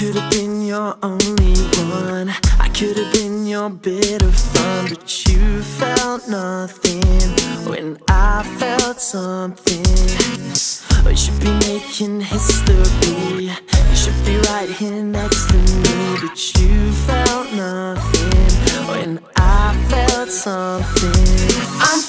could have been your only one. I could have been your bit of fun, but you felt nothing when I felt something. Oh, we should be making history. You should be right here next to me, but you felt nothing when I felt something. I'm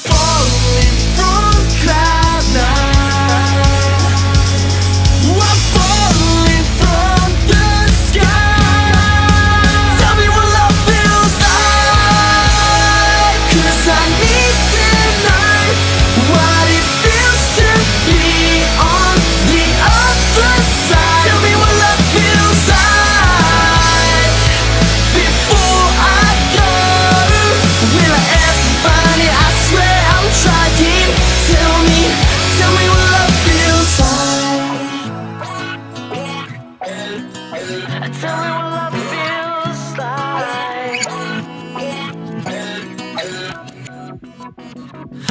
Tell me what love feels like.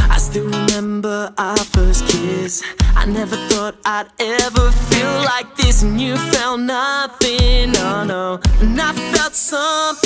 I still remember our first kiss. I never thought I'd ever feel like this, and you felt nothing. No, no, and I felt something.